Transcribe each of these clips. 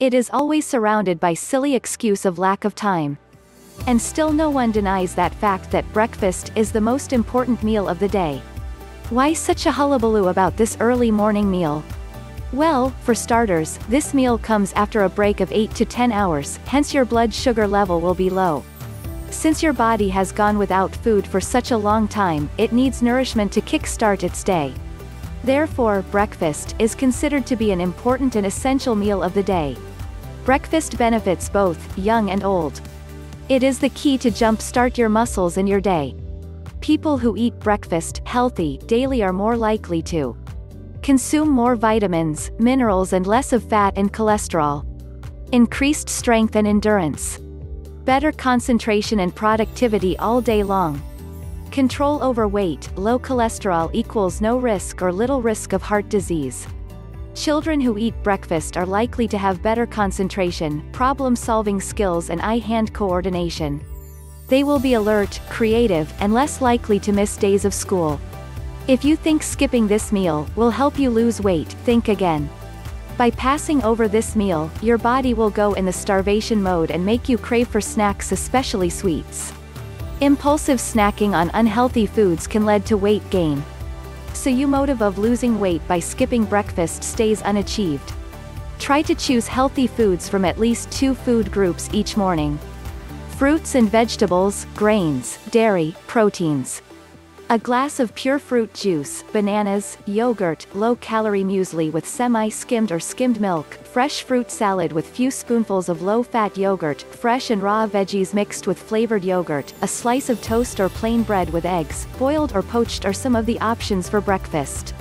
It is always surrounded by silly excuse of lack of time. And still no one denies that fact that breakfast is the most important meal of the day. Why such a hullabaloo about this early morning meal? Well, for starters, this meal comes after a break of 8 to 10 hours, hence your blood sugar level will be low. Since your body has gone without food for such a long time, it needs nourishment to kickstart its day. Therefore, breakfast is considered to be an important and essential meal of the day. Breakfast benefits both young and old. It is the key to jumpstart your muscles in your day. People who eat breakfast healthy daily are more likely to consume more vitamins, minerals and less of fat and cholesterol. Increased strength and endurance. Better concentration and productivity all day long. Control over weight, low cholesterol equals no risk or little risk of heart disease. Children who eat breakfast are likely to have better concentration, problem-solving skills and eye-hand coordination. They will be alert, creative, and less likely to miss days of school. If you think skipping this meal will help you lose weight, think again. By passing over this meal, your body will go in the starvation mode and make you crave for snacks especially sweets. Impulsive snacking on unhealthy foods can lead to weight gain, so you motive of losing weight by skipping breakfast stays unachieved. Try to choose healthy foods from at least two food groups each morning. Fruits and vegetables, grains, dairy, proteins. A glass of pure fruit juice, bananas, yogurt, low-calorie muesli with semi-skimmed or skimmed milk, fresh fruit salad with few spoonfuls of low-fat yogurt, fresh and raw veggies mixed with flavored yogurt, a slice of toast or plain bread with eggs, boiled or poached are some of the options for breakfast.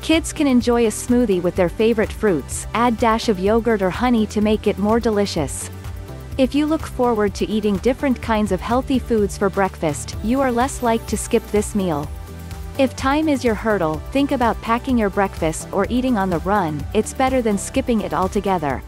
Kids can enjoy a smoothie with their favorite fruits, add dash of yogurt or honey to make it more delicious. If you look forward to eating different kinds of healthy foods for breakfast, you are less likely to skip this meal. If time is your hurdle, think about packing your breakfast or eating on the run, it's better than skipping it altogether.